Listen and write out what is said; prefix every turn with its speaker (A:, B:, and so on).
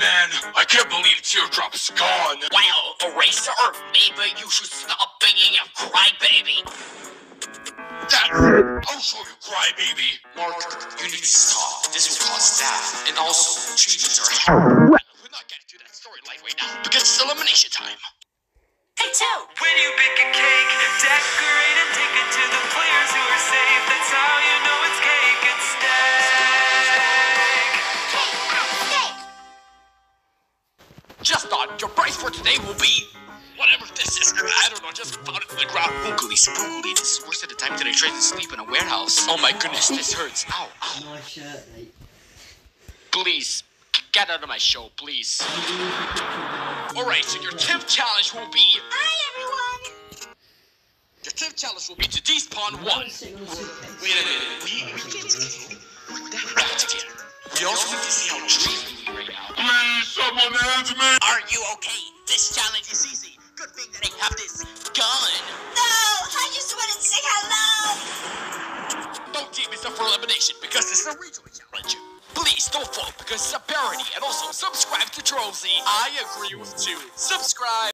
A: Man, I can't believe Teardrop's gone.
B: Well, Eraser, maybe you should stop being a crybaby.
A: That's it. I'll show you, crybaby.
B: Marker, you need to stop. This will cause staff. And also, cheaters are
A: We're not getting to that storyline right now because it's elimination time.
B: Hey, Toad!
C: When you bake a cake, decorate take it
A: Just thought your price for today will be whatever this is. I don't know, just found it in the ground.
B: Hoogly spoogly, this is worse at the time that I tried to sleep in a warehouse. Oh my goodness, this hurts. Ow, ow.
D: Nice shirt, mate.
A: Please, get out of my show, please. Alright, so your 10th challenge will be.
E: Hi, everyone.
A: Your 10th challenge will be to despawn one.
D: are you sitting on a suitcase?
A: Wait a minute. We, we can't put that back together. We also need to see how
B: Are you okay? This challenge is easy. Good thing that I have this gun.
E: No, I just want to say hello.
A: Don't team is up for elimination because this is a regional challenge. Please don't vote because it's a parody and also subscribe to Trollsy. I agree with you. Subscribe.